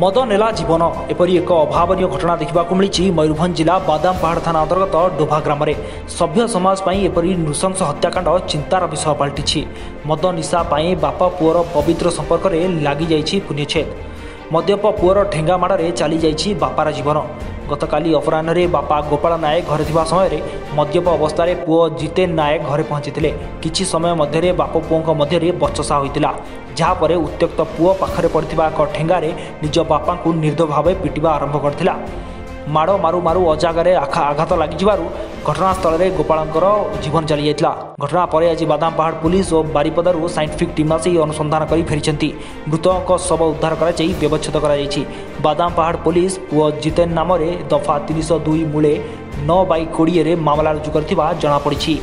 ମଦ ନେଲା ଜୀବନ ଏପରି ଏକ ଅଭାବନୀୟ ଘଟଣା ଦେଖିବାକୁ ମିଳିଛି। ମୟୂରଭଞ୍ଜ ଜିଲ୍ଲା ବାଦାମ ପାହାଡ଼ ଥାନା ଅନ୍ତର୍ଗତ ଡୋଭା ଗ୍ରାମରେ ସଭ୍ୟ ସମାଜ ପାଇଁ ଏପରି ନୃଶଂସ ହତ୍ୟାକାଣ୍ଡ ଚିନ୍ତାର ବିଷୟ ପାଲଟିଛି। ମଦ ନିଶା ପାଇଁ ବାପ ପୁଅର ପବିତ୍ର ସମ୍ପର୍କରେ ଲାଗିଯାଇଛି ପୁଣ୍ୟଛେଦ। ମଦ୍ୟପ ପୁଅର ଠେଙ୍ଗା ମାଡ଼ରେ ଚାଲିଯାଇଛି ବାପାର ଜୀବନ। ଗତକାଲି ଅପରାହ୍ନରେ ବାପା ଗୋପାଳ ନାୟକ ଘରେ ଥିବା ସମୟରେ ମଦ୍ୟପ ଅବସ୍ଥାରେ ପୁଅ ଜିତେନ ନାୟକ ଘରେ ପହଞ୍ଚିଥିଲେ। କିଛି ସମୟ ମଧ୍ୟରେ ବାପ ପୁଅଙ୍କ ମଧ୍ୟରେ ବଚସା ହୋଇଥିଲା। ଯାହାପରେ ଉତ୍ତ୍ୟକ୍ତ ପୁଅ ପାଖରେ ପଡ଼ିଥିବା ଏକ ଠେଙ୍ଗାରେ ନିଜ ବାପାଙ୍କୁ ନିର୍ଦ୍ଦୟ ଭାବେ ପିଟିବା ଆରମ୍ଭ କରିଥିଲା। ମାଡ଼ ମାରୁ ମାରୁ ଅଜାଗାରେ ଆଘାତ ଲାଗିଯିବାରୁ ଘଟଣାସ୍ଥଳରେ ଗୋପାଳଙ୍କର ଜୀବନ ଚାଲିଯାଇଥିଲା। ଘଟଣା ପରେ ଆଜି ବାଦାମ ପାହାଡ଼ ପୁଲିସ ଓ ବାରିପଦାରୁ ସାଇଣ୍ଟିଫିକ୍ ଟିମ୍ ଆସି ଅନୁସନ୍ଧାନ କରି ଫେରିଛନ୍ତି। ମୃତକଙ୍କ ଶବ ଉଦ୍ଧାର କରାଯାଇ ବ୍ୟବଚ୍ଛେଦ କରାଯାଇଛି। ବାଦାମ ପାହାଡ଼ ପୁଲିସ ପୁଅ ଜିତେନ ନାମରେ ଦଫା ତିନିଶହ ଦୁଇ ମୂଳେ ନଅ ବାଇ କୋଡ଼ିଏରେ ମାମଲା ରୁଜୁ କରିଥିବା ଜଣାପଡ଼ିଛି।